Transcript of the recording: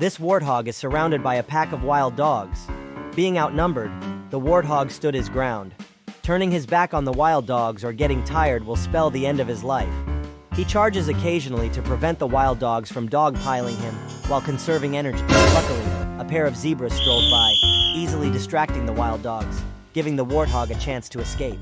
This warthog is surrounded by a pack of wild dogs. Being outnumbered, the warthog stood his ground. Turning his back on the wild dogs or getting tired will spell the end of his life. He charges occasionally to prevent the wild dogs from dogpiling him while conserving energy. Luckily, a pair of zebras strolled by, easily distracting the wild dogs, giving the warthog a chance to escape.